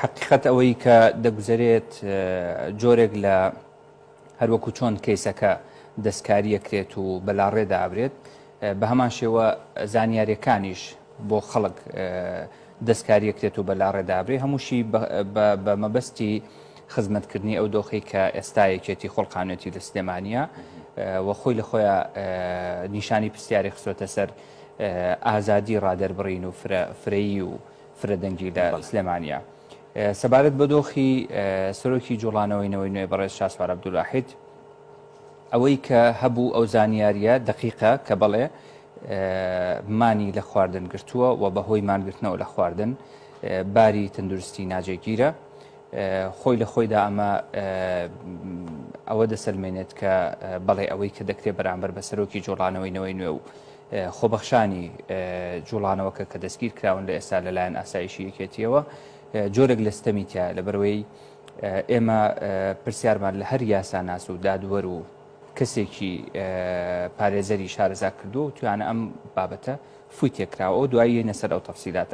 حەقیقەت ئەوەی کە دەگوزەرێت جۆرێک لە هەروەکو چۆن کەیسەکە دەستکاریەکرێت و بەلاڕێدا ئابرێت بە هەمان شێوە زانیاریەکانیش بۆ خەڵک دەستکاریەکرێت و بەلاڕێدابرێ هەمووشی بە مەبەستی خزمەتکردنی ئەو دۆخی کە ئێستا یەکێتی خۆڵقانێتی لە سلێمانە و خۆی لە خۆیان نیشانی پرسیاری خسۆتە سەر ئازادی ڕادەربڕین و فرەیی و فرە دەنگی لە سلێمانیە. سەبارەت بە دۆخی سەرۆکی جوڵانەوەی نەوەی نوێ بەڕێز شاسوار عبدولاحید ئەوەی کە هەبوو ئەو زانیاریە دقیقە کە بەڵێ مانی لە خواردن گرتووە و بەهۆی مانگرتنەوە لە خواردن باری تەندروستی ناجێگیرە خۆی لە خۆیدا ئەمە ئەوە دەسەلمێنێت کە بەڵێ ئەوەی کە دەکرێت بەرامبەر بە سەرۆکی جۆڵانەوەی نەوەی نوێ و خۆبەخشانی جوڵانەوەکە کە دەستگیر کراون لە ئێستا لەلایەن ئاسایشی یەکێتیەوە جۆرێک لە ستەمی تیا لە بەرەوەی ئێمە پرسیارمان لە هەر یاساناس و دادوەر و کەسێکی پارێزەری شارەزا کردو و توانە ئەم بابەتە فوی تێکراوە دوایی نەسەر ئەو تەفسیلاتە